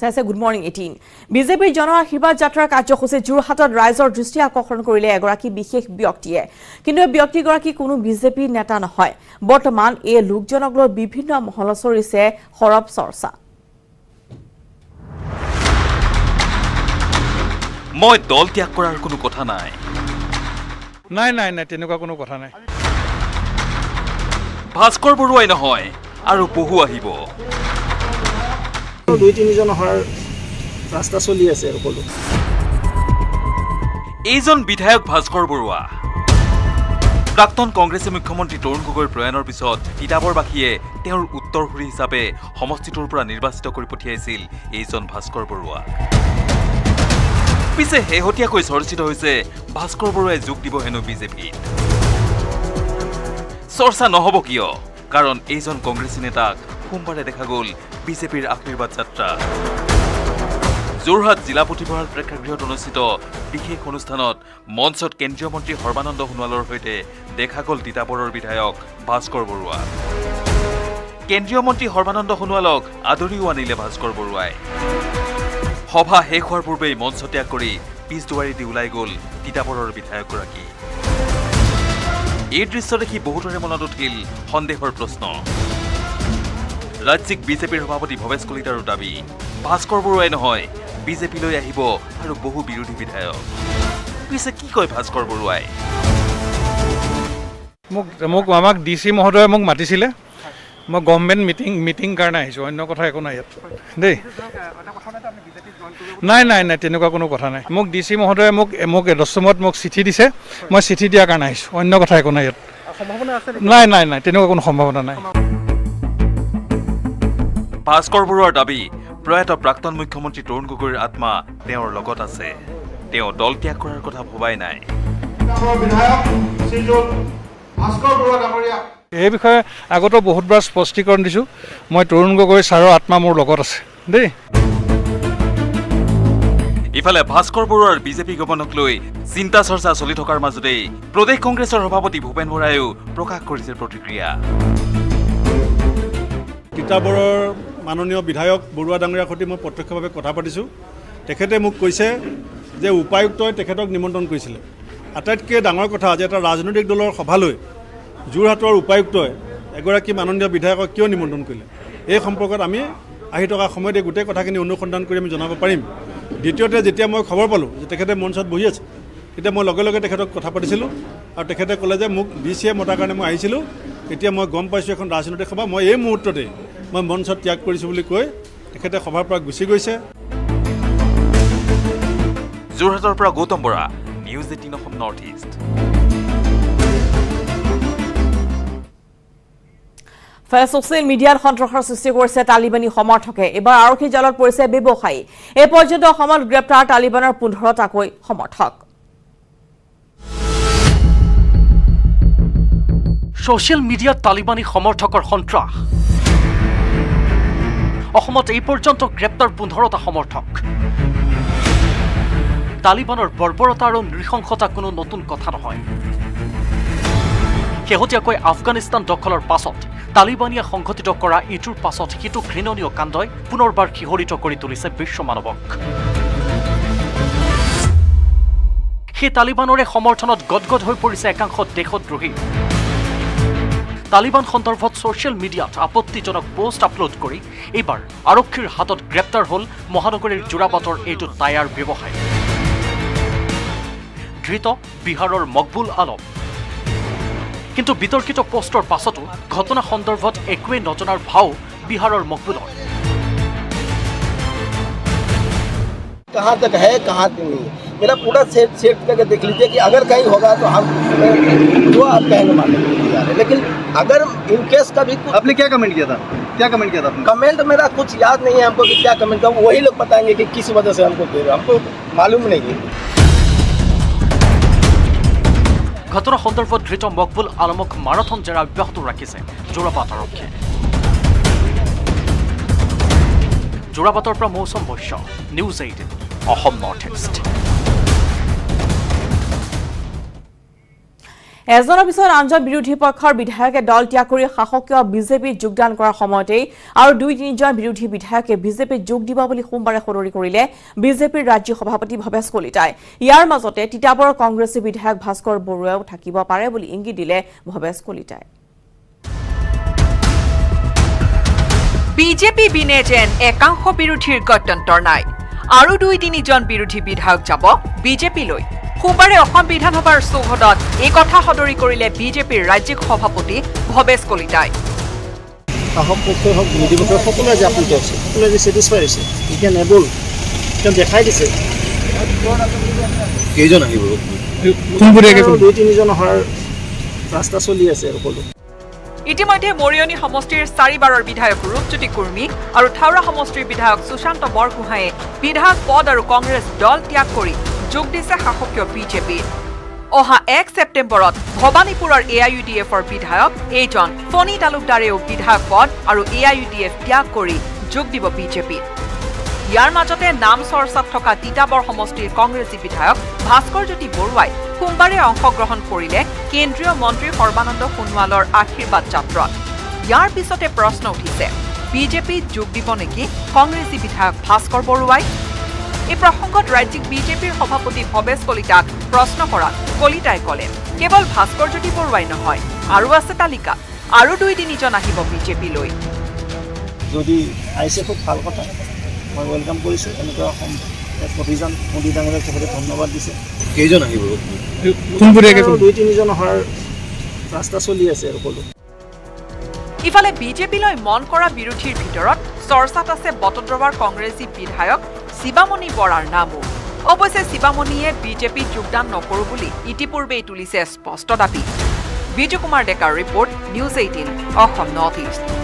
চাইছে good morning eighteen বিজেপিৰ জন আশীৰ্বাদ যাত্ৰাৰ কাৰ্যসূচীত যোৰহাটত ৰাইজৰ দৃষ্টি আকৰ্ষণ কৰিলে এগৰাকী বিশেষ ব্যক্তিয়ে। কিন্তু এই ব্যক্তিগৰাকী কোনো বিজেপি নেতা নহয়। বৰ্তমান এই লোকজনক লৈ বিভিন্ন মহলত চলিছে সৰব চৰ্চা। মই দল ত্যাগ কৰাৰ কোনো কথা নাই। নাই নাই নাই তেনেকুৱা কোনো কথা নাই। ভাস্কৰ বৰুৱাই নহয় আৰু বহু আহিব। দুই তিনিজন অহাৰ ৰাস্তা চলি আছে এইজন বিধায়ক ভাস্কৰ বৰুৱা। প্ৰাক্তন কংগ্ৰেছী মুখ্যমন্ত্ৰী তৰুণ গগৈৰ প্ৰয়াণৰ পিছত তিতাবৰবাসীয়ে তেওঁৰ উত্তৰসূৰী হিচাপে সমষ্টিটোৰ পৰা নিৰ্বাচিত কৰি পঠিয়াইছিল এইজন ভাস্কৰ বৰুৱা। পিছে শেহতীয়াকৈ চৰ্চিত হৈছে ভাস্কৰ বৰুৱাই যোগ দিব হেনো বিজেপিত। চৰ্চা নহ'ব কিয়? কাৰণ এইজন কংগ্ৰেছী নেতাক সোমবাৰে দেখা গ'ল বিজেপিৰ আশীৰ্বাদ যাত্ৰা। যোৰহাট জিলা পুথিভঁৰাল প্ৰেক্ষাগৃহত অনুষ্ঠিত বিশেষ অনুষ্ঠানত মঞ্চত কেন্দ্ৰীয় মন্ত্ৰী সৰ্বানন্দ সোণোৱালৰ সৈতে দেখা গ'ল তিতাবৰৰ বিধায়ক ভাস্কৰ বৰুৱা। কেন্দ্ৰীয় মন্ত্ৰী সৰ্বানন্দ সোণোৱালক আদৰিও আনিলে ভাস্কৰ বৰুৱাই। সভা শেষ হোৱাৰ পূৰ্বেই মঞ্চ ত্যাগ কৰি পিছ দুৱাৰি দি ওলাই গ'ল তিতাবৰৰ বিধায়কগৰাকী। এই দৃশ্য দেখি বহুতৰে মনত উঠিল সন্দেহৰ প্ৰশ্ন। ৰাজ্যিক বিজেপিৰ সভাপতি ভৱেশ কলিতাৰো দাবী ভাস্কৰ বৰুৱাই নহয় বিজেপিলৈ আহিব আৰু বহু বিৰোধী বিধায়ক। পিছে কি কয় ভাস্কৰ বৰুৱাই মোক মোক আমাক ডি চি মহোদয়ে মোক মাতিছিলে। মই গভৰ্ণমেণ্ট মিটিং মিটিং কাৰণে আহিছোঁ অন্য কথা একো নাই ইয়াত। দেই। নাই নাই নাই তেনেকুৱা কোনো কথা নাই। মোক ডি চি মহোদয়ে মোক মোক দশমত মোক চিঠি দিছে। মই চিঠি দিয়াৰ কাৰণে আহিছোঁ অন্য কথা একো নাই ইয়াত। নাই নাই নাই তেনেকুৱা কোনো সম্ভাৱনা নাই। ভাস্কৰ বৰুৱাৰ দাবী প্ৰয়াত প্ৰাক্তন মুখ্যমন্ত্ৰী তৰুণ গগৈৰ আত্মা তেওঁৰ লগত আছে। তেওঁ দল ত্যাগ কৰাৰ কথা ভবাই নাই। এই বিষয়ে আগতেও বহুতবাৰ স্পষ্টীকৰণ দিছোঁ। মই তৰুণ গগৈ ছাৰৰ আত্মা মোৰ লগত আছে। দেই। ইফালে ভাস্কৰ বৰুৱাৰ বিজেপি গমনক লৈ চিন্তা চৰ্চা চলি থকাৰ মাজতেই প্ৰদেশ কংগ্ৰেছৰ সভাপতি ভূপেন বৰাইও প্ৰকাশ কৰিছে প্ৰতিক্ৰিয়া। তিতাবৰৰ মাননীয় বিধায়ক বৰুৱা ডাঙৰীয়াৰ সৈতে মই প্ৰত্যক্ষভাৱে কথা পাতিছোঁ। তেখেতে মোক কৈছে যে উপায়ুক্তই তেখেতক নিমন্ত্ৰণ কৰিছিলে। আটাইতকৈ ডাঙৰ কথা যে এটা ৰাজনৈতিক দলৰ সভালৈ যোৰহাটৰ উপায়ুক্তই এগৰাকী মাননীয় বিধায়কক কিয় নিমন্ত্ৰণ কৰিলে? এই সম্পৰ্কত আমি আহি থকা সময়তে গোটেই কথাখিনি অনুসন্ধান কৰি আমি জনাব পাৰিম। দ্বিতীয়তে যেতিয়া মই খবৰ পালোঁ যে তেখেতে মঞ্চত বহি আছে তেতিয়া মই লগে লগে তেখেতক কথা পাতিছিলোঁ আৰু তেখেতে ক'লে যে মোক ডি চিয়ে মতাৰ কাৰণে মই আহিছিলোঁ। এতিয়া মই গম পাইছোঁ এখন ৰাজনৈতিক সভা। মই এই মুহূৰ্ততে মই মঞ্চত ত্যাগ কৰিছোঁ বুলি কৈ তেখেতে সভাৰ পৰা গুচি গৈছে। যোৰহাটৰ পৰা Gautam Bora news eighteen Assam north east. Social মিডিয়াত সন্ত্ৰাসৰ সৃষ্টি কৰিছে তালিবানী সমৰ্থকে। এইবাৰ আৰক্ষী জালত পৰিছে ব্যৱসায়ী। এই পৰ্যন্ত অসমত গ্ৰেপ্তাৰ তালিবানৰ পোন্ধৰটাকৈ সমৰ্থক। ছচিয়েল মিডিয়াত তালিবানী সমৰ্থকৰ সন্ত্ৰাস। অসমত এই পৰ্যন্ত গ্ৰেপ্তাৰ পোন্ধৰটা সমৰ্থক। তালিবানৰ বৰ্বৰতা আৰু নৃশংসতা কোনো নতুন কথা নহয়। শেহতীয়াকৈ আফগানিস্তান দখলৰ পাছত তালিবানীয়ে সংঘটিত কৰা ইটোৰ পাছত সিটো ঘৃণনীয় কাণ্ডই পুনৰবাৰ শিহৰিত কৰি তুলিছে বিশ্ব মানৱক। সেই তালিবানৰে সমৰ্থনত গদগদ হৈ পৰিছে একাংশ দেশদ্ৰোহী। তালিবান সন্দৰ্ভত ছ'চিয়েল মিডিয়াত আপত্তিজনক পোষ্ট আপলোড কৰি এইবাৰ আৰক্ষীৰ হাতত গ্ৰেপ্তাৰ হ'ল মহানগৰীৰ যোৰাবাটৰ এইটো টায়াৰ ব্যৱসায়ী ধৃত বিহাৰৰ মকবুল আলম কিন্তু বিতৰ্কিত পোষ্টৰ পাছতো ঘটনা সন্দৰ্ভত একোৱেই নজনাৰ ভাও বিহাৰৰ মকবুলৰ कहाँ तक है कहाँ तक नहीं मेरा पूरा सेट सेट करके देख लीजिए कि अगर कहीं होगा तो हम जो आप कहेंगे मानने के लिए तैयार है लेकिन अगर इन केस का भी कुछ आपने क्या कमेंट किया था क्या कमेंट किया था आपने कमेंट मेरा कुछ याद नहीं है हमको कि क्या कमेंट का वही लोग बताएंगे कि किस वजह से हमको दे रहे हमको मालूम नहीं है ঘটনা সন্দৰ্ভত ধৃত মকবুল আলমক মাৰাথন জেৰা অব্যাহত ৰাখিছে যোৰাবাট আৰক্ষীয়ে যোৰাবাটৰ পৰা Mousam Baishya news eighteen Assam north east এজনৰ পিছত আনজন বিৰোধী পক্ষৰ বিধায়কে দল ত্যাগ কৰি শাসকীয় বিজেপিত যোগদান কৰাৰ সময়তেই আৰু দুই তিনিজন বিৰোধী বিধায়কে বিজেপিত যোগ দিব বুলি সোমবাৰে সদৰি কৰিলে বিজেপিৰ ৰাজ্যিক সভাপতি ভৱেশ কলিতাই। ইয়াৰ মাজতে তিতাবৰৰ কংগ্ৰেছী বিধায়ক ভাস্কৰ বৰুৱাও থাকিব পাৰে বুলি ইংগিত দিলে ভৱেশ কলিতাই। বিজেপি বিনে যেন একাংশ বিৰোধীৰ গত্যন্তৰ নাই। আৰু দুই তিনিজন বিৰোধী বিধায়ক যাব বিজেপিলৈ। সোমবাৰে অসম বিধানসভাৰ চৌহদত এই কথা সদৰি কৰিলে বিজেপিৰ ৰাজ্যিক সভাপতি ভৱেশ কলিতাই। শাসক পক্ষই হওক বিৰোধী পক্ষই সকলোৱে আজি আপ্লুত হৈছে সকলোৱে আজি ছেটিছফাই হৈছে এতিয়া নেবল তেওঁ দেখাই দিছে। কেইজন আহিব? দুই তিনিজন অহাৰ ৰাস্তা চলি আছে সকলো। ইতিমধ্যে মৰিয়নী সমষ্টিৰ চাৰিবাৰৰ বিধায়ক ৰূপজ্যোতি কুৰ্মী আৰু থাওৰা সমষ্টিৰ বিধায়ক সুশান্ত বৰগোহাঁয়ে বিধায়ক পদ আৰু কংগ্ৰেছ দল ত্যাগ কৰি যোগ দিছে শাসকীয় বিজেপিত অহা এক ছেপ্টেম্বৰত ভৱানীপুৰৰ এ আই ইউ ডি এফৰ বিধায়ক এইজন ফণী তালুকদাৰেও বিধায়ক পদ আৰু A I U D F ত্যাগ কৰি যোগ দিব বিজেপিত ইয়াৰ মাজতে নাম চৰ্চাত থকা তিতাবৰ সমষ্টিৰ কংগ্ৰেছী বিধায়ক ভাস্কৰ জ্যোতি বৰুৱাই সোমবাৰে অংশগ্ৰহণ কৰিলে কেন্দ্ৰীয় মন্ত্ৰী সৰ্বানন্দ সোণোৱালৰ আশীৰ্বাদ যাত্ৰাত। ইয়াৰ পিছতে প্ৰশ্ন উঠিছে বিজেপিত যোগ দিব নেকি কংগ্ৰেছী বিধায়ক ভাস্কৰ বৰুৱাই? এই প্ৰসংগত ৰাজ্যিক বিজেপিৰ সভাপতি ভৱেশ কলিতাক প্ৰশ্ন কৰাত কলিতাই ক'লে কেৱল ভাস্কৰ জ্যোতি বৰুৱাই নহয় আৰু আছে তালিকাত আৰু দুই তিনিজন আহিব বিজেপিলৈ। যদি আহিছে খুব ভাল কথা মই ৱেলকাম কৰিছোঁ। এনেকুৱা অভিযান মোদী ডাঙৰীয়াক তেখেতে ধন্যবাদ দিছে। কেইজন আহিব? দুই তিনিজন অহাৰ ৰাস্তা চলি আছে আৰু সকলো ইফালে বিজেপিলৈ মন কৰা বিৰোধীৰ ভিতৰত চৰ্চাত আছে বটদ্ৰৱাৰ কংগ্ৰেছী বিধায়ক শিৱামণি বৰাৰ নামো। অৱশ্যে শিৱামণিয়ে বিজেপিত যোগদান নকৰো বুলি ইতিপূৰ্বেই তুলিছে স্পষ্ট দাবী। বিজু কুমাৰ ডেকাৰ report news eighteen Assam north east.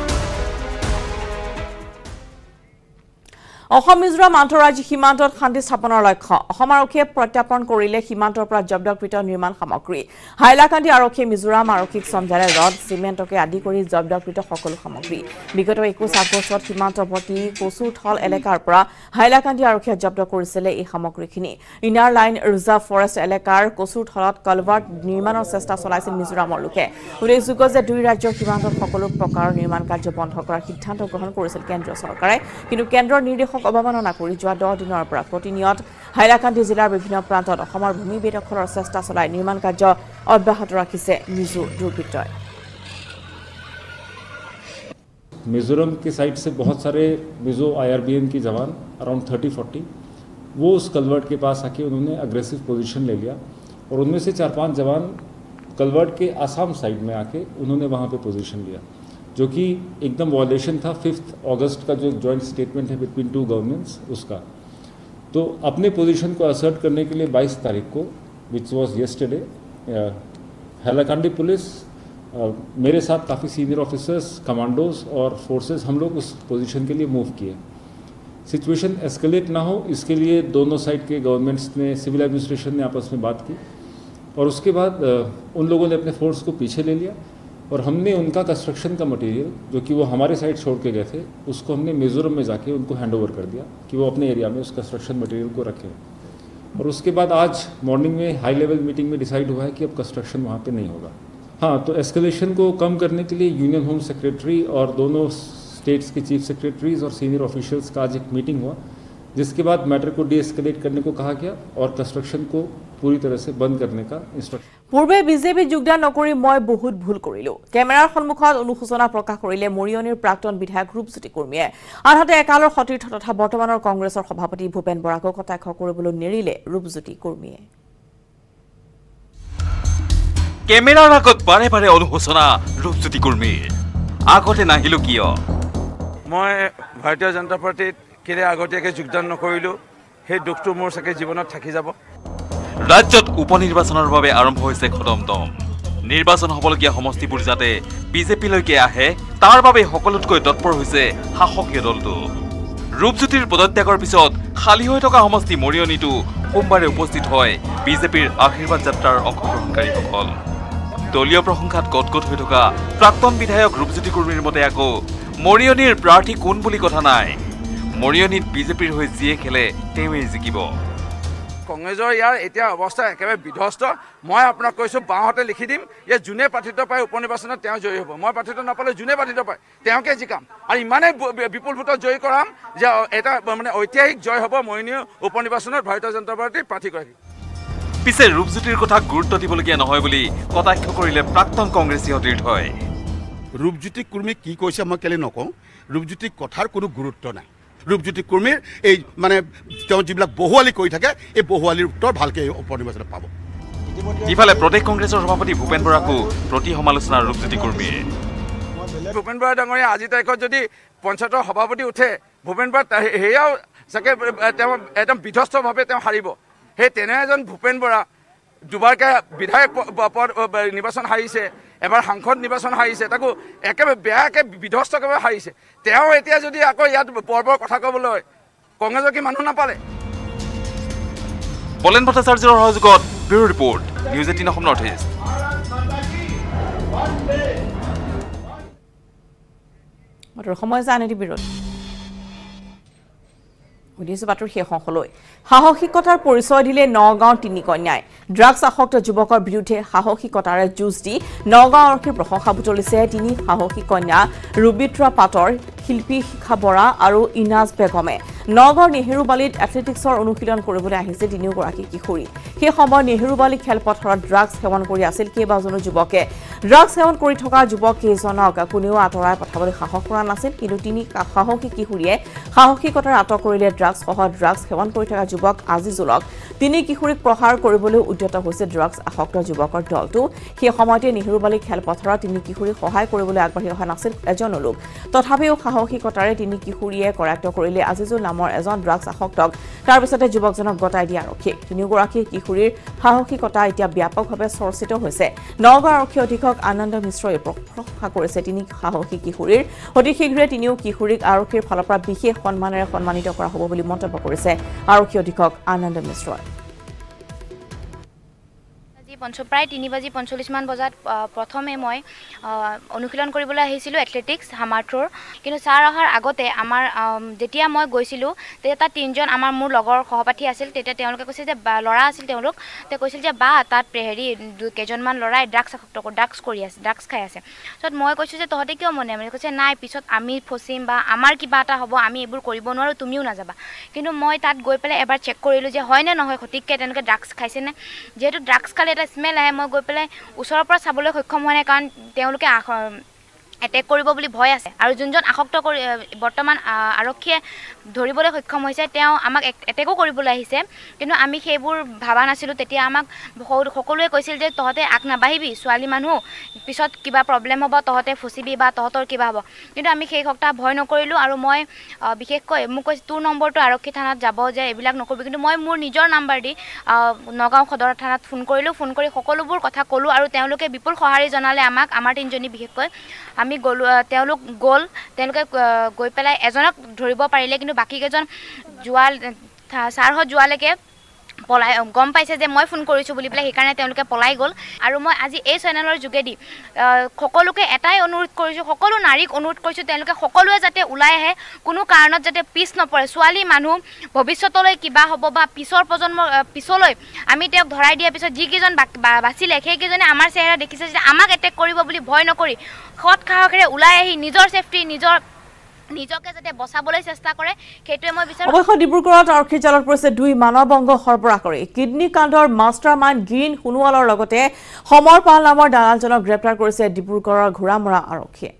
Assam Mizoram আন্তঃৰাজ্যিক সীমান্তত শান্তি স্থাপনৰ লক্ষ্য। অসম আৰক্ষীয়ে প্ৰত্যাৰ্পণ কৰিলে সীমান্তৰ পৰা জব্দকৃত নিৰ্মাণ সামগ্ৰী। হাইলাকান্দি আৰক্ষীয়ে মিজোৰাম আৰক্ষীক চমজালে ৰড চিমেণ্টকে আদি কৰি জব্দকৃত সকলো সামগ্ৰী। বিগত একৈছ আগষ্টত সীমান্তৱৰ্তী কচুৰথল এলেকাৰ পৰা হাইলাকান্দি আৰক্ষীয়ে জব্দ কৰিছিলে এই সামগ্ৰীখিনি। ইনাৰ লাইন ৰিজাৰ্ভ ফৰেষ্ট এলেকাৰ কচুৰথলত কলভাৰ্ট নিৰ্মাণৰ চেষ্টা চলাইছিল মিজোৰামৰ লোকে। উল্লেখযোগ্য যে দুই ৰাজ্যৰ সীমান্তত সকলো প্ৰকাৰৰ নিৰ্মাণ কাৰ্য বন্ধ কৰাৰ সিদ্ধান্ত গ্ৰহণ কৰিছিল কেন্দ্ৰীয় চৰকাৰে। কিন্তু কেন্দ্ৰৰ নিৰ্দেশক অৱমাননা কৰি যোৱা দহ দিনৰ পৰা প্ৰতিনিয়ত হাইলাকান্দি জিলাৰ বিভিন্ন প্ৰান্তত অসমৰ ভূমি বেদখলৰ চেষ্টা চলাই নিৰ্মাণ কাৰ্য অব্যাহত ৰাখিছে মিজো দুৰ্বৃত্তই मिज़ोरम की साइड से बहुत सारे मिज़ो आईआरबीएन की जवान अराउंड थर्टी फोर्टी वो उस कलवर्ट के पास आके उन्होंने अग्रेसिव पोजीशन ले लिया और उनमें से चार पांच जवान कलवर्ट के आसाम साइड में आके उन्होंने वहाँ पे पोजीशन लिया जो कि एकदम वॉलेशन था फिफ्थ अगस्त का जो जॉइंट स्टेटमेंट है बिटवीन टू गवर्नमेंट्स उसका। तो अपने पोजीशन को असर्ट करने के लिए 22 तारीख को which was yesterday Hailakandi police uh, मेरे साथ काफ़ी सीनियर ऑफिसर्स कमांडोज और फोर्सेस हम लोग उस पोजीशन के लिए मूव किए। सिचुएशन एस्केलेट ना हो इसके लिए दोनों साइड के गवर्नमेंट्स ने सिविल एडमिनिस्ट्रेशन ने आपस में बात की। और उसके बाद अ, उन लोगों ने अपने फोर्स को पीछे ले लिया। और हमने उनका कंस्ट्रक्शन का मटेरियल जो कि वो हमारे साइड छोड़ के गए थे, उसको हमने मिज़ोरम में जाके उनको हैंड ओवर कर दिया कि वो अपने एरिया में उस कंस्ट्रक्शन मटेरियल को रखें। और उसके बाद आज मॉर्निंग में हाई लेवल मीटिंग में डिसाइड हुआ है कि अब कंस्ट्रक्शन वहाँ पर नहीं होगा। हाँ तो एस्केलेशन को कम करने के लिए यूनियन होम सेक्रेटरी और दोनों स्टेट्स के चीफ सेक्रेटरीज और सीनियर ऑफिशियल्स का आज एक मीटिंग हुआ, जिसके बाद मैटर को डी करने को कहा गया और कंस्ट्रक्शन को पूरी तरह से बंद करने का इंस्ट्रक्शन পূৰ্বে বিজেপিত যোগদান নকৰি মই বহুত ভুল কৰিলো কেমেৰাৰ সন্মুখত অনুশোচনা প্ৰকাশ কৰিলে মৰিয়নিৰ প্ৰাক্তন বিধায়ক ৰূপজ্যোতি কুৰ্মীয়ে আনহাতে একালৰ সতীৰ্থ তথা বৰ্তমানৰ কংগ্ৰেছৰ সভাপতি ভূপেন বৰাকো কটাক্ষ কৰিবলৈ নেৰিলে ৰূপজ্যোতি কুৰ্মীয়ে কেমেৰাৰ আগত বাৰে বাৰে অনুশোচনা ৰূপজ্যোতি কুৰ্মীৰ আগতে নাহিলো কিয় মই ভাৰতীয় জনতা পাৰ্টীত কেলৈ আগতীয়াকৈ যোগদান নকৰিলোঁ সেই দুখটো মোৰ চাগে জীৱনত থাকি যাব ৰাজ্যত উপ নিৰ্বাচনৰ বাবে আৰম্ভ হৈছে খদমদম নিৰ্বাচন হ'বলগীয়া সমষ্টিবোৰ যাতে বিজেপিলৈকে আহে তাৰ বাবে সকলোতকৈ তৎপৰ হৈছে শাসকীয় দলটো। ৰূপজ্যোতিৰ পদত্যাগৰ পিছত খালী হৈ থকা সমষ্টি মৰিয়নিতো সোমবাৰে উপস্থিত হয় বিজেপিৰ আশীৰ্বাদ যাত্ৰাৰ অংশগ্ৰহণকাৰীসকল। দলীয় প্ৰশংসাত গদগদ হৈ থকা প্ৰাক্তন বিধায়ক ৰূপজ্যোতি কুৰ্মীৰ মতে আকৌ মৰিয়নিৰ প্ৰাৰ্থী কোন বুলি কথা নাই? মৰিয়নিত বিজেপিৰ হৈ যিয়ে খেলে তেওঁৱেই জিকিব। কংগ্ৰেছৰ ইয়াৰ এতিয়া অৱস্থা একেবাৰে বিধ্বস্ত। মই আপোনাক কৈছোঁ বাওঁহাতে লিখি দিম যে যোনে প্ৰাৰ্থিত্ব পায় উপ নিৰ্বাচনত তেওঁ জয়ী হ'ব। মই প্ৰাৰ্থিত্ব নাপালে যোনে প্ৰাৰ্থিত্ব পায় তেওঁকে জিকাম। আৰু ইমানেই বিপুল ভোটত জয়ী কৰাম যে এটা মানে ঐতিহাসিক জয় হ'ব মৰিনী উপ নিৰ্বাচনত ভাৰতীয় জনতা পাৰ্টীৰ প্ৰাৰ্থীগৰাকী পিছে ৰূপজ্যোতিৰ কথা গুৰুত্ব দিবলগীয়া নহয় বুলি কটাক্ষ কৰিলে প্ৰাক্তন কংগ্ৰেছীয় তীৰ্থই ৰূপজ্যোতি কুৰ্মীক কি কৈছে মই কেলৈ নকওঁ? ৰূপজ্যোতি কথাৰ কোনো গুৰুত্ব নাই। ৰূপজ্যোতি কুৰ্মীৰ এই মানে তেওঁ যিবিলাক বহুৱালি কৰি থাকে এই বহুৱালিৰ উত্তৰ ভালকৈ এই উপ নিৰ্বাচনত পাব। ইফালে প্ৰদেশ কংগ্ৰেছৰ সভাপতি ভূপেন বৰাকো প্ৰতি সমালোচনা ৰূপজ্যোতি কুৰ্মীয়ে। ভূপেন বৰা ডাঙৰীয়া আজিৰ তাৰিখত যদি পঞ্চায়তৰ সভাপতি উঠে ভূপেন বৰা সেয়াও চাগে তেওঁ একদম বিধ্বস্তভাৱে তেওঁ হাৰিব। সেই তেনে এজন ভূপেন বৰা দুবাৰকৈ বিধায়ক পদ নিৰ্বাচন হাৰিছে। এবাৰ সাংসদ নিৰ্বাচন হাৰিছে তাকো একেবাৰে বেয়াকৈ বিধ্বস্তভাৱে হাৰিছে। তেওঁ এতিয়া যদি আকৌ ইয়াত বৰ বৰ কথা ক'বলৈ কংগ্ৰেছৰ কি মানুহ নাপালে? বলেন ভট্টাচাৰ্যৰ সহযোগত bureau report news eighteen Assam north east. সময় আনি বিৰোধ সুধিছো বাতৰি শেষ অংশলৈ সাহসিকতাৰ পৰিচয় দিলে নগাঁৱৰ তিনি কন্যাই। ড্ৰাগছ আসক্ত যুৱকৰ বিৰুদ্ধে সাহসিকতাৰে যুঁজ দি নগাঁও আৰক্ষীৰ প্ৰশংসা বুটলিছে তিনি সাহসী কন্যা ৰুবিত্ৰা পাটৰ শিল্পী শিখা বৰা আৰু ইনাজ বেগমে। নগাঁৱৰ নেহেৰুবালিত এথলেটিকছৰ অনুশীলন কৰিবলৈ আহিছে তিনিওগৰাকী কিশোৰী। সেই সময়ত নেহেৰুবালি খেলপথাৰত ড্ৰাগছ সেৱন কৰি আছিল কেইবাজনো যুৱকে। ড্ৰাগছ সেৱন কৰি থকা যুৱক কেইজনক কোনেও আঁতৰাই পঠাবলৈ সাহস কৰা নাছিল কিন্তু তিনি সাহসী কিশোৰীয়ে সাহসিকতাৰে আটক কৰিলে ড্ৰাগছসহ ড্ৰাগছ সেৱন কৰি থকা যুৱক আজিজুলক তিনি কিশোৰীক প্ৰহাৰ কৰিবলৈ উদ্যত হৈছে ড্ৰাগছ আসক্ত যুৱকৰ দলটো। সেই সময়তে নেহেৰুবালি খেলপথাৰত তিনি কিশোৰীক সহায় কৰিবলৈ আগবাঢ়ি অহা নাছিল এজনো লোক। তথাপিও সাহসিকতাৰে তিনি কিশোৰীয়ে কৰায়ত্ব কৰিলে আজিজুল নামৰ এজন ড্ৰাগছ আসক্তক। তাৰ পিছতে যুৱকজনক গতাই দিয়ে আৰক্ষীয়ে। তিনিওগৰাকী কিশোৰীৰ সাহসিকতা এতিয়া ব্যাপকভাৱে চৰ্চিত হৈছে। নগাঁও আৰক্ষী অধীক্ষক আনন্দ মিশ্ৰই প্ৰশংসা কৰিছে। তিনি সাহসী কিশোৰীৰ। অতি শীঘ্ৰে তিনিও কিশোৰীক আৰক্ষীৰ ফালৰ পৰা বিশেষ সন্মানেৰে সন্মানিত কৰা হ'ব বুলি মন্তব্য কৰিছে। আৰক্ষী অধীক্ষক আনন্দ মিশ্ৰই। পঞ্চ প্ৰায় তিনি বাজি পঞ্চল্লিছমান বজাত প্ৰথমে মই অনুশীলন কৰিবলৈ আহিছিলোঁ এথলেটিক্স হামাৰ্থৰ কিন্তু ছাৰ অহাৰ আগতে আমাৰ আম, যেতিয়া মই গৈছিলোঁ তেতিয়া তাত তিনিজন আমাৰ মোৰ লগৰ সহপাঠী আছিল তেতিয়া তেওঁলোকে কৈছিল যে ল'ৰা আছিল তেওঁলোক। তেওঁ কৈছিল যে বা তাত হেৰি কেইজনমান ল'ৰাই ড্ৰাগছ আসক্ত ড্ৰাগছ কৰি আছে ড্ৰাগছ খাই আছে। তাৰপিছত মই কৈছোঁ যে তহঁতে কিয় মনে মানে? কৈছে নাই পিছত আমি ফচিম বা আমাৰ কিবা এটা হ'ব আমি এইবোৰ কৰিব নোৱাৰোঁ তুমিও নাযাবা। কিন্তু মই তাত গৈ পেলাই এবাৰ চেক কৰিলোঁ যে হয়নে নহয়? সঠিককৈ তেওঁলোকে ড্ৰাগছ খাইছেনে? যিহেতু ড্ৰাগছ খালে এটা স্মেল আহে মই গৈ পেলাই ওচৰৰ পৰা চাবলৈ সক্ষম হোৱা নাই কাৰণ তেওঁলোকে এটেক কৰিব বুলি ভয় আছে। আৰু যোনজন আসক্ত কৰি বৰ্তমান আৰক্ষীয়ে ধৰিবলৈ সক্ষম হৈছে তেওঁ আমাক এটেকো কৰিবলৈ আহিছে। কিন্তু আমি সেইবোৰ ভবা নাছিলোঁ। তেতিয়া আমাক সকলোৱে কৈছিল যে তহঁতে আগ নাবাঢ়িবি ছোৱালী মানুহ। পিছত কিবা প্ৰব্লেম হ'ব তহঁতে ফচিবি বা তহঁতৰ কিবা হ'ব। কিন্তু আমি সেই সপ্তাহ ভয় নকৰিলোঁ আৰু মই বিশেষকৈ মোক কৈছে তোৰ নম্বৰটো আৰক্ষী থানাত যাব যে এইবিলাক নকৰিবি। কিন্তু মই মোৰ নিজৰ নাম্বাৰ দি নগাঁও সদৰ থানাত ফোন কৰিলোঁ। ফোন কৰি সকলোবোৰ কথা ক'লোঁ আৰু তেওঁলোকে বিপুল সঁহাৰি জনালে আমাক আমাৰ তিনিজনী বিশেষকৈ। আমি গ'লোঁ তেওঁলোক গ'ল। তেওঁলোকে গৈ পেলাই এজনক ধৰিব পাৰিলে কিন্তু বাকীকেইজন যোৱা ছাৰহঁত যোৱালৈকে পলাই গম পাইছে যে মই ফোন কৰিছোঁ বুলি পেলাই সেইকাৰণে তেওঁলোকে পলাই গ'ল। আৰু মই আজি এই চেনেলৰ যোগেদি সকলোকে এটাই অনুৰোধ কৰিছোঁ সকলো নাৰীক অনুৰোধ কৰিছোঁ তেওঁলোকে সকলোৱে যাতে ওলাই আহে কোনো কাৰণত যাতে পিছ নপৰে। ছোৱালী মানুহ ভৱিষ্যতলৈ কিবা হ'ব বা পিছৰ প্ৰজন্মৰ আহ, পিছলৈ আমি তেওঁক ধৰাই দিয়াৰ পিছত যিকেইজন বাচিলে সেইকেইজনে আমাৰ চেহেৰা দেখিছে যে আমাক এটেক কৰিব বুলি ভয় নকৰি সৎ সাহসেৰে ওলাই আহি নিজৰ ছেফটি নিজৰ নিজকে যাতে বচাবলৈ চেষ্টা কৰে সেইটোৱে মই বিচাৰোঁ। অৱশ্যে ডিব্ৰুগড়ত আৰক্ষীৰ জালত পৰিছে দুই মানৱ অংগ সৰবৰাহ কৰি। কিডনী কাণ্ডৰ মাষ্টাৰ মাইণ্ড গিৰিন সোণোৱালৰ লগতে সমৰ পাল নামৰ দালালজনক গ্ৰেপ্তাৰ কৰিছে ডিব্ৰুগড়ৰ ঘোঁৰামৰা আৰক্ষীয়ে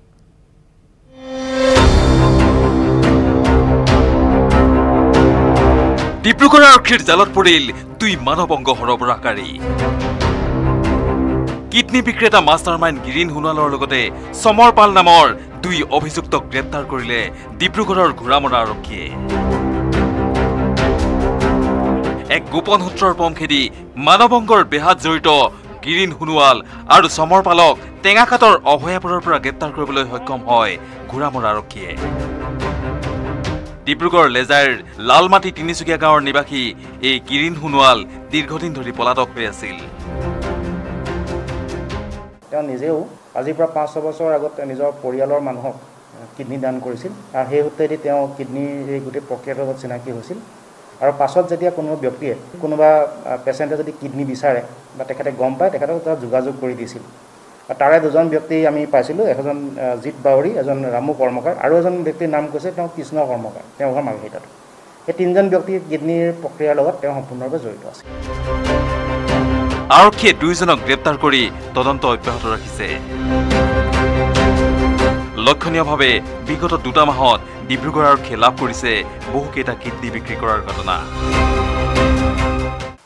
ডিব্ৰুগড় আৰক্ষীৰ জালত পৰিল দুই মানৱ অংগ সৰবৰাহকাৰী। কিডনী বিক্ৰেতা মাষ্টাৰ মাইণ্ড গিৰিন সোণোৱালৰ লগতে চমৰ পাল নামৰ দুই অভিযুক্তক গ্ৰেপ্তাৰ কৰিলে ডিব্ৰুগড়ৰ ঘোঁৰামৰা আৰক্ষীয়ে। এক গোপন সূত্ৰৰ পম খেদি মানৱ অংগৰ বেহাত জড়িত গিৰিন সোণোৱাল আৰু চমৰ পালক অভয়াপুৰৰ পৰা গ্ৰেপ্তাৰ কৰিবলৈ সক্ষম হয় ঘোঁৰামৰা আৰক্ষীয়ে। ডিব্ৰুগড় লেজাইৰ লালমাটি তিনিচুকীয়া গাঁৱৰ নিবাসী এই গিৰিন সোণোৱাল দীৰ্ঘদিন ধৰি পলাতক হৈ আছিল। নিজেও আজিৰ পৰা পাঁচ ছবছৰ আগত তেওঁ নিজৰ পৰিয়ালৰ মানুহক কিডনী দান কৰিছিল আৰু সেই সূত্ৰেদি তেওঁ কিডনীৰ এই গোটেই প্ৰক্ৰিয়াটোৰ লগত চিনাকি হৈছিল। আৰু পাছত যেতিয়া কোনোবা ব্যক্তিয়ে কোনোবা পেচেণ্টে যদি কিডনী বিচাৰে বা তেখেতে গম পায় তেখেতক তাত যোগাযোগ কৰি দিছিল। তাৰে দুজন ব্যক্তি আমি পাইছিলোঁ এজন জিৎ বাউৰী এজন ৰামু কৰ্মকাৰ আৰু এজন ব্যক্তিৰ নাম কৈছে তেওঁ কৃষ্ণ কৰ্মকাৰ তেওঁ ঘৰ মাৰ্ঘেৰিটাত এই তিনিজন ব্যক্তি কিডনীৰ প্ৰক্ৰিয়াৰ লগত তেওঁ সম্পূৰ্ণৰূপে জড়িত আছে আৰক্ষীয়ে দুয়োজনক গ্ৰেপ্তাৰ কৰি তদন্ত অব্যাহত ৰাখিছে। লক্ষণীয়ভাৱে বিগত দুটা মাহত ডিব্ৰুগড় আৰক্ষীয়ে লাভ কৰিছে বহুকেইটা কিডনী বিক্ৰী কৰাৰ ঘটনা।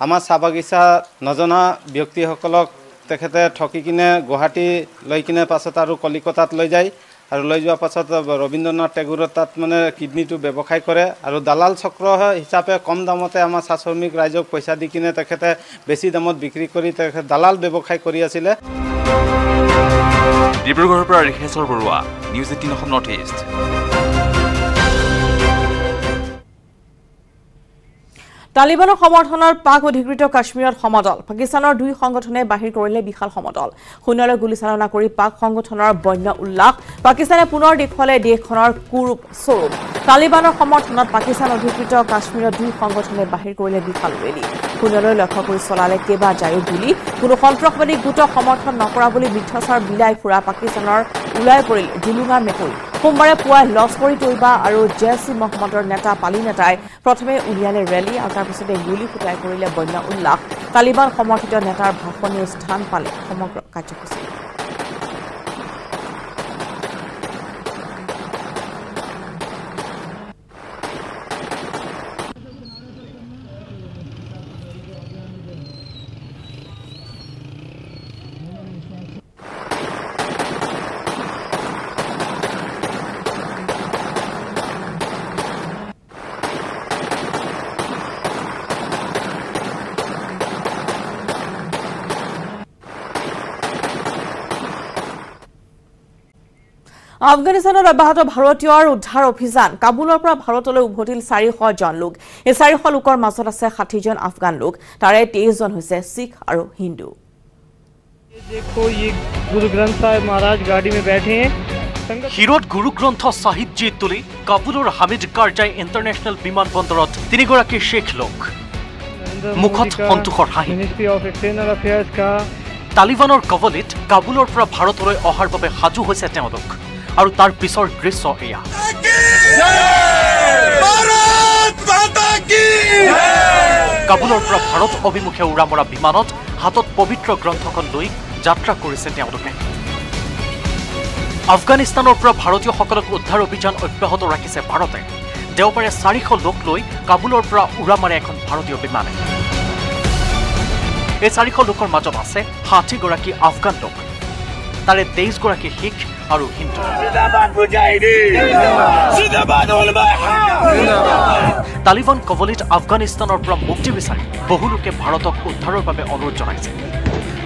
আমাৰ চাহ বাগিচা নজনা ব্যক্তিসকলক তেখেতে ঠকি কিনে গুৱাহাটী লৈ কিনে পাছত আৰু কলিকতাত লৈ যায়। আৰু লৈ যোৱাৰ পাছত ৰবীন্দ্ৰনাথ টেগুৰৰ তাত মানে কিডনীটো ব্যৱসায় কৰে আৰু দালাল চক্ৰ হিচাপে কম দামতে আমাৰ চাহ শ্ৰমিক ৰাইজক পইচা দি কিনে তেখেতে বেছি দামত বিক্ৰী কৰি তেখেতে দালাল ব্যৱসায় কৰি আছিলে। ডিব্ৰুগড়ৰ পৰা Riheshwar Barua news eighteen Assam north east. তালিবানৰ সমৰ্থনত পাক অধিকৃত কাশ্মীৰত সমদল। পাকিস্তানৰ দুই সংগঠনে বাহিৰ কৰিলে বিশাল সমদল। শূন্যলৈ গুলীচালনা কৰি পাক সংগঠনৰ বন্য উল্লাস। পাকিস্তানে পুনৰ দেখুৱালে দেশখনৰ কুৰূপ স্বৰূপ। তালিবানৰ সমৰ্থনত পাকিস্তান অধিকৃত কাশ্মীৰত দুই সংগঠনে বাহিৰ কৰিলে বিশাল ৰেলী। শূন্যলৈ লক্ষ্য কৰি চলালে কেইবাজায়ো গুলী কোনো সন্ত্ৰাসবাদী গোটক সমৰ্থন নকৰা বুলি মিথ্যাচাৰ বিলাই ফুৰা পাকিস্তানৰ ওলাই পৰিল জুলুঙা মেকুৰী। সোমবাৰে পুৱাই লস্কৰী তৈবা আৰু জেছ ই মহম্মদৰ নেতা পালি নেতাই প্ৰথমে উলিয়ালে ৰেলী আৰু তাৰ পিছতে গুলী ফুটাই কৰিলে বন্য উল্লাস। তালিবান সমৰ্থিত নেতাৰ ভাষণীয় স্থান পালে সমগ্ৰ কাৰ্যসূচী। আফগানিস্তানত অব্যাহত ভাৰতীয়ৰ উদ্ধাৰ অভিযান। কাবুলৰ পৰা ভাৰতলৈ উভতিল চাৰিশ জন লোক। এই চাৰিশ লোকৰ মাজত আছে ষাঠিজন আফগান লোক। তাৰে তেইছজন হৈছে শিখ আৰু হিন্দু। হিৰত গুৰু গ্ৰন্থ চাহিবজী তুলি কাবুলৰ হামিদ কাৰ্জাই ইণ্টাৰনেশ্যনেল বিমান বন্দৰত তিনিগৰাকী শেখ লোক। মুখত সন্তোষৰ হাঁহি। তালিবানৰ কবলিত কাবুলৰ পৰা ভাৰতলৈ অহাৰ বাবে সাজু হৈছে তেওঁলোক। আৰু তাৰ পিছৰ দৃশ্য এয়া। কাবুলৰ পৰা ভাৰত অভিমুখে উৰা মৰা বিমানত হাতত পবিত্ৰ গ্ৰন্থখন লৈ যাত্ৰা কৰিছে তেওঁলোকে। আফগানিস্তানৰ পৰা ভাৰতীয়সকলক উদ্ধাৰ অভিযান অব্যাহত ৰাখিছে ভাৰতে। দেওবাৰে চাৰিশ লোক লৈ কাবুলৰ পৰা উৰা মাৰে এখন ভাৰতীয় বিমানে। এই চাৰিশ লোকৰ মাজত আছে ষাঠিগৰাকী আফগান লোক। তাৰে তেইছগৰাকী শিখ আৰু হিন্দু। তালিবান কবলিত আফগানিস্তানৰ পৰা মুক্তি বিচাৰি বহু লোকে ভাৰতক উদ্ধাৰৰ বাবে অনুৰোধ জনাইছে।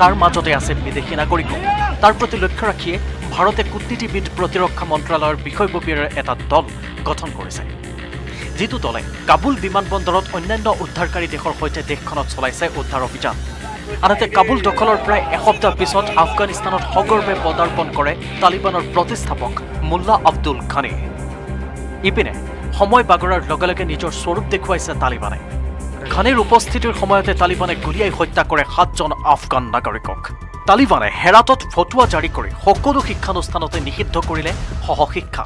তাৰ মাজতে আছে বিদেশী নাগৰিকো। তাৰ প্ৰতি লক্ষ্য ৰাখিয়ে ভাৰতে কূটনীতিবিদ প্ৰতিৰক্ষা মন্ত্ৰালয়ৰ বিষয়ববীয়াৰ এটা দল গঠন কৰিছে। যিটো দলে কাবুল বিমানবন্দৰত অন্যান্য উদ্ধাৰকাৰী দেশৰ সৈতে দেশখনত চলাইছে উদ্ধাৰ অভিযান। আনহাতে কাবুল দখলৰ প্ৰায় এসপ্তাহ পিছত আফগানিস্তানত সগৰ্বে পদাৰ্পণ কৰে তালিবানৰ প্ৰতিষ্ঠাপক মোল্লা আব্দুল খানে ইপিনে সময় বাগৰাৰ লগে লগে নিজৰ স্বৰূপ দেখুৱাইছে তালিবানে। খানেৰ উপস্থিতিৰ সময়তে তালিবানে গুলীয়াই হত্যা কৰে সাতজন আফগান নাগৰিকক। তালিবানে হেৰাটত ফটোৱা জাৰি কৰি সকলো শিক্ষানুষ্ঠানতে নিষিদ্ধ কৰিলে সহশিক্ষা।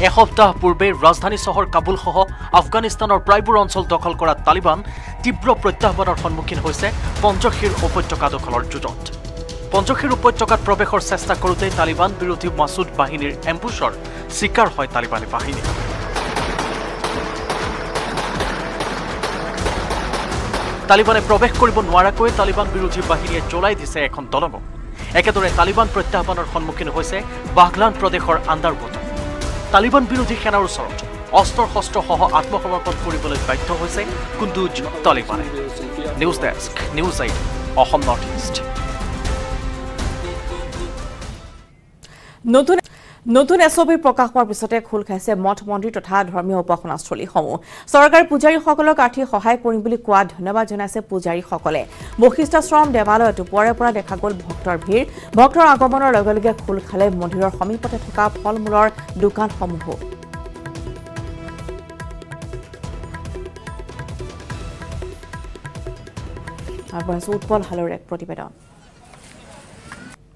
এসপ্তাহ পূৰ্বে ৰাজধানী চহৰ কাবুলসহ আফগানিস্তানৰ প্ৰায়বোৰ অঞ্চল দখল কৰা তালিবান তীব্ৰ প্ৰত্যাহ্বানৰ সন্মুখীন হৈছে পঞ্চশীৰ উপত্যকা দখলৰ যুঁজত। পঞ্চশীৰ উপত্যকাত প্ৰৱেশৰ চেষ্টা কৰোঁতেই তালিবান বিৰোধী মাছুদ বাহিনীৰ এম্বুছৰ চিকাৰ হয় তালিবানী বাহিনী। তালিবানে প্ৰৱেশ কৰিব নোৱাৰাকৈ তালিবান বিৰোধী বাহিনীয়ে জ্বলাই দিছে এখন দলঙো একেদৰে তালিবান প্ৰত্যাহ্বানৰ সন্মুখীন হৈছে বাঘলান প্ৰদেশৰ আন্দাৰবোট তালিবান বিৰোধী সেনাৰ ওচৰত অস্ত্ৰ শস্ত্ৰসহ আত্মসমৰ্পণ কৰিবলৈ বাধ্য হৈছে কুন্দুজ তালিবানে। News desk news eight Assam north east নতুন নতুন এছ অ' পি প্ৰকাশ পোৱাৰ পিছতে খোল খাইছে মঠ মন্দিৰ তথা ধৰ্মীয় উপাসনাস্থলীসমূহ। চৰকাৰী পূজাৰীসকলক আৰ্থিক সহায় কৰিম বুলি কোৱা ধন্যবাদ জনাইছে পূজাৰীসকলে। বশিষ্ঠাশ্ৰম দেৱালয়ত ওপৰে পৰা দেখা গ'ল ভক্তৰ ভিৰ। ভক্তৰ আগমনৰ লগে লগে খোল খালে মন্দিৰৰ সমীপতে থকা ফল মূলৰ দোকানসমূহো। আগবঢ়াইছো উৎপল হালৰ এক প্ৰতিবেদন।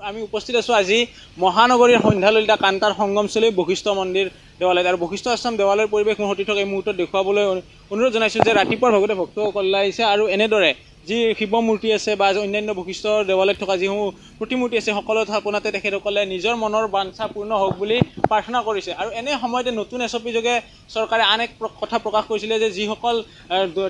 আমি উপস্থিত আছোঁ আজি মহানগৰীৰ সন্ধ্যাললিতা কান্তাৰ সংগমস্থলী বশিষ্ঠ মন্দিৰ দেৱালয়ত। আৰু বশিষ্ঠ আশ্ৰম দেৱালয়ৰ পৰিৱেশ মোৰ সতীৰ্থক এই মুহূৰ্তত দেখুৱাবলৈ অনুৰোধ জনাইছোঁ যে ৰাতিপুৱাৰ ভাগতে ভক্তসকল আহিছে আৰু এনেদৰে যি শিৱ মূৰ্তি আছে বা অন্যান্য বশিষ্ঠ দেৱালয়ত থকা যিসমূহ প্ৰতিমূৰ্তি আছে সকলো স্থাপনাতে তেখেতসকলে নিজৰ মনৰ বাঞ্ছা পূৰ্ণ হওক বুলি প্ৰাৰ্থনা কৰিছে। আৰু এনে সময়তে নতুন এছ অ' পি যোগে চৰকাৰে আন এক কথা প্ৰকাশ কৰিছিলে যে যিসকল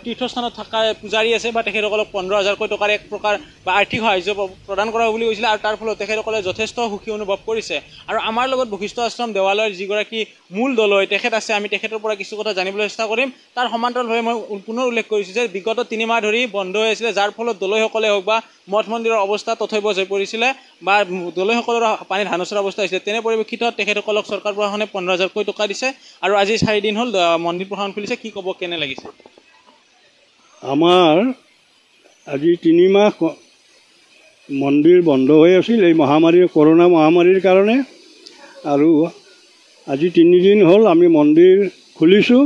তীৰ্থস্থানত থকা পূজাৰী আছে বা তেখেতসকলক পোন্ধৰ হাজাৰকৈ টকাৰ এক প্ৰকাৰ বা আৰ্থিক সাহাৰ্য প্ৰদান কৰা বুলি কৈছিলে আৰু তাৰ ফলত তেখেতসকলে যথেষ্ট সুখী অনুভৱ কৰিছে। আৰু আমাৰ লগত বশিষ্ঠ আশ্ৰম দেৱালয়ৰ যিগৰাকী মূল দলয় তেখেত আছে আমি তেখেতৰ পৰা কিছু কথা জানিবলৈ চেষ্টা কৰিম। তাৰ সমান্তৰালভাৱে মই পুনৰ উল্লেখ কৰিছোঁ যে বিগত তিনিমাহ ধৰি বন্ধ হৈ আছিলে। যাৰ ফলত দলয়সকলে হওক বা মঠ মন্দিৰৰ অৱস্থা তথৈবচ হৈ পৰিছিলে বা দলয়সকলৰ পানীত হানচৰা অৱস্থা হৈছিলে তেনে পৰিপ্ৰেক্ষিতত তেখেতসকলক চৰকাৰ প্ৰশাসনে পোন্ধৰ হাজাৰকৈ টকা দিছে আৰু আজি চাৰিদিন হ'ল মন্দিৰ প্ৰশাসন খুলিছে কি ক'ব কেনে লাগিছে? আমাৰ আজি তিনিমাহ মন্দিৰ বন্ধ হৈ আছিল এই মহামাৰীৰ কৰোণা মহামাৰীৰ কাৰণে। আৰু আজি তিনিদিন হ'ল আমি মন্দিৰ খুলিছোঁ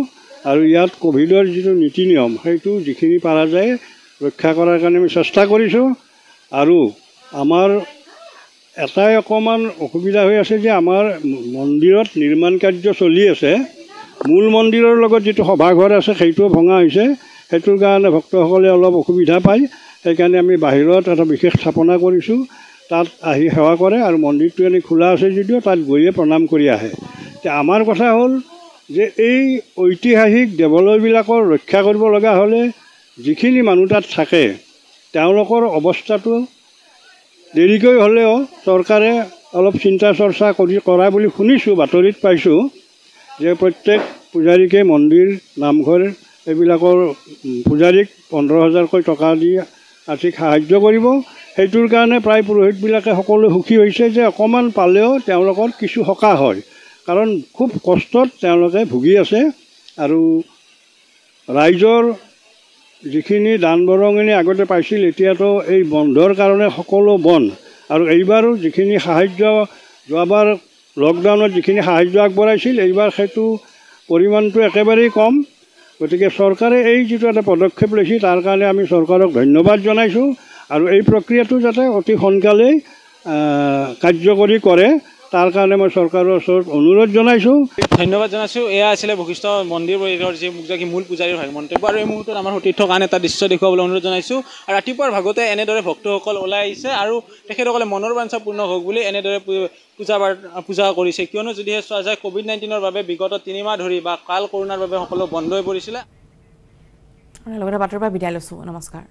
আৰু ইয়াত ক'ভিডৰ যিটো নীতি নিয়ম সেইটো যিখিনি পৰা যায় ৰক্ষা কৰাৰ কাৰণে আমি চেষ্টা কৰিছোঁ। আৰু আমাৰ এটাই অকণমান অসুবিধা হৈ আছে যে আমাৰ মন্দিৰত নিৰ্মাণ কাৰ্য চলি আছে। মূল মন্দিৰৰ লগত যিটো সভাঘৰ আছে সেইটোও ভঙা হৈছে। সেইটোৰ কাৰণে ভক্তসকলে অলপ অসুবিধা পায়। সেইকাৰণে আমি বাহিৰত এটা বিশেষ স্থাপনা কৰিছোঁ। তাত আহি সেৱা কৰে আৰু মন্দিৰটো এনেই খোলা আছে যদিও তাত গৈয়ে প্ৰণাম কৰি আহে। এতিয়া আমাৰ কথা হ'ল যে এই ঐতিহাসিক দেৱালয়বিলাকৰ ৰক্ষা কৰিব লগা হ'লে যিখিনি মানুহ তাত থাকে তেওঁলোকৰ অৱস্থাটো দেৰিকৈ হ'লেও চৰকাৰে অলপ চিন্তা চৰ্চা কৰি কৰা বুলি শুনিছোঁ বাতৰিত পাইছোঁ যে প্ৰত্যেক পূজাৰীকে মন্দিৰ নামঘৰ এইবিলাকৰ পূজাৰীক পোন্ধৰ হাজাৰকৈ টকা দি আৰ্থিক সাহাৰ্য কৰিব। সেইটোৰ কাৰণে প্ৰায় পুৰোহিতবিলাকে সকলোৱে সুখী হৈছে যে অকণমান পালেও তেওঁলোকৰ কিছু সকাহ হয়। কাৰণ খুব কষ্টত তেওঁলোকে ভুগি আছে আৰু ৰাইজৰ যিখিনি দান বৰঙণি আগতে পাইছিল এতিয়াতো এই বন্ধৰ কাৰণে সকলো বন্ধ। আৰু এইবাৰো যিখিনি সাহাৰ্য যোৱাবাৰ লকডাউনত যিখিনি সাহাৰ্য আগবঢ়াইছিল এইবাৰ সেইটো পৰিমাণটো একেবাৰেই কম। গতিকে চৰকাৰে এই যিটো এটা পদক্ষেপ লৈছে তাৰ কাৰণে আমি চৰকাৰক ধন্যবাদ জনাইছোঁ। আৰু এই প্ৰক্ৰিয়াটো যাতে অতি সোনকালেই কাৰ্যকৰী কৰে। তাৰ কাৰণে মই চৰকাৰৰ ওচৰত অনুৰোধ জনাইছোঁ। ধন্যবাদ জনাইছোঁ। এয়া আছিলে বশিষ্ঠ মন্দিৰ পৰিসৰ যি যি মূল পূজাৰীৰ ভাগ মন্তব্য। আৰু এই মুহূৰ্তত আমাৰ সতীৰ্থ আন এটা দৃশ্য দেখুৱাবলৈ অনুৰোধ জনাইছোঁ। আৰু ৰাতিপুৱাৰ ভাগতে এনেদৰে ভক্তসকল ওলাই আহিছে আৰু তেখেতসকলে মনৰ বাঞ্ছা পূৰ্ণ হওক বুলি এনেদৰে পূজা পূজা কৰিছে। কিয়নো যদিহে চোৱা যায় ক'ভিড নাইণ্টিনৰ বাবে বিগত তিনিমাহ ধৰি বা কাল কৰোণাৰ বাবে সকলো বন্ধ হৈ পৰিছিলে। লগতে বাতৰিৰ পৰা বিদায় লৈছোঁ। নমস্কাৰ।